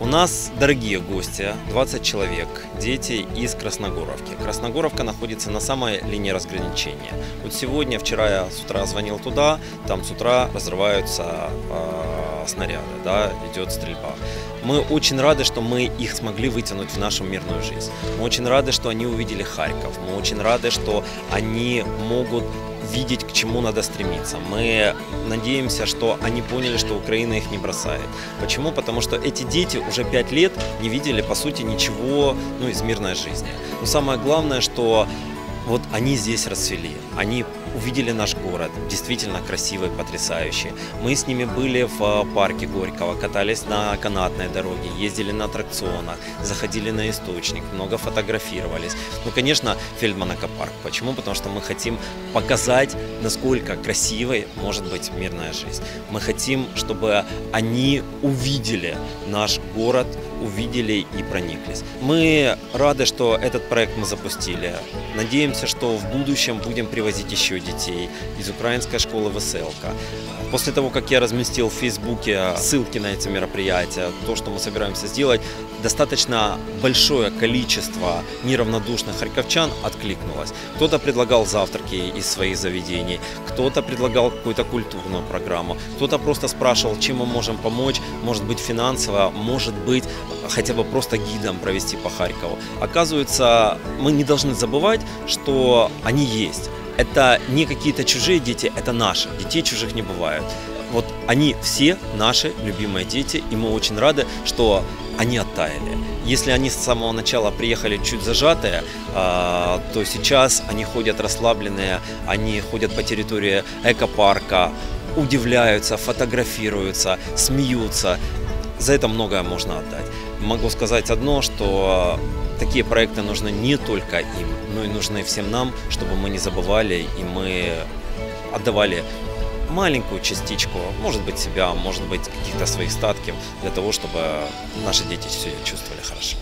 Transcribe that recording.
У нас дорогие гости, 20 человек, дети из Красногоровки. Красногоровка находится на самой линии разграничения. Вот сегодня, вчера я с утра звонил туда, там с утра разрываются э, снаряды, да, идет стрельба. Мы очень рады, что мы их смогли вытянуть в нашу мирную жизнь. Мы очень рады, что они увидели Харьков. Мы очень рады, что они могут видеть, к чему надо стремиться. Мы надеемся, что они поняли, что Украина их не бросает. Почему? Потому что эти дети уже пять лет не видели, по сути, ничего ну, из мирной жизни. Но самое главное, что вот они здесь расцвели, они увидели наш город, действительно красивый, потрясающий. Мы с ними были в а, парке Горького, катались на канатной дороге, ездили на аттракционах, заходили на источник, много фотографировались. Ну, конечно, Фельдман экопарк. Почему? Потому что мы хотим показать, насколько красивой может быть мирная жизнь. Мы хотим, чтобы они увидели наш город, увидели и прониклись. Мы рады, что этот проект мы запустили. Надеемся, что в будущем будем привозить еще детей из украинской школы Веселка. После того, как я разместил в Фейсбуке ссылки на эти мероприятия, то, что мы собираемся сделать, достаточно большое количество неравнодушных харьковчан откликнулось. Кто-то предлагал завтраки из своих заведений, кто-то предлагал какую-то культурную программу, кто-то просто спрашивал, чем мы можем помочь, может быть финансово, может быть хотя бы просто гидом провести по Харькову. Оказывается, мы не должны забывать, что они есть. Это не какие-то чужие дети, это наши. Детей чужих не бывает. Вот они все наши любимые дети, и мы очень рады, что они оттаяли. Если они с самого начала приехали чуть зажатые, а, то сейчас они ходят расслабленные, они ходят по территории экопарка, удивляются, фотографируются, смеются. За это многое можно отдать. Могу сказать одно, что такие проекты нужны не только им, но и нужны всем нам, чтобы мы не забывали и мы отдавали маленькую частичку, может быть себя, может быть каких-то своих статков, для того, чтобы наши дети все чувствовали хорошо.